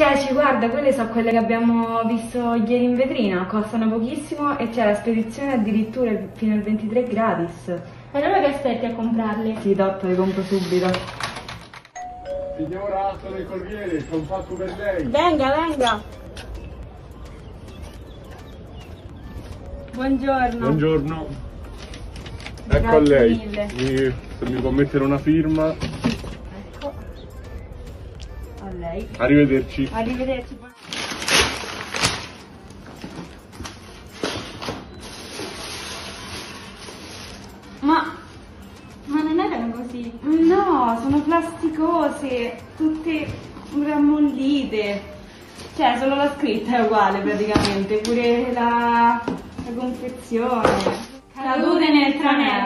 Ceci, guarda, quelle sono quelle che abbiamo visto ieri in vetrina, costano pochissimo e c'è la spedizione addirittura fino al 23 gratis. E allora che aspetti a comprarle? Sì, top, le compro subito. Signora, sono il corriere, c'è un pacco per lei. Venga, venga. Buongiorno. Buongiorno. Ecco Grazie a lei. mille. Mi- se mi può mettere una firma. A lei. Arrivederci. Arrivederci. Ma... Ma non erano così. No, sono plasticose, tutte rammollite. Cioè, solo la scritta è uguale praticamente, pure la, la confezione. Cadute nel tranello.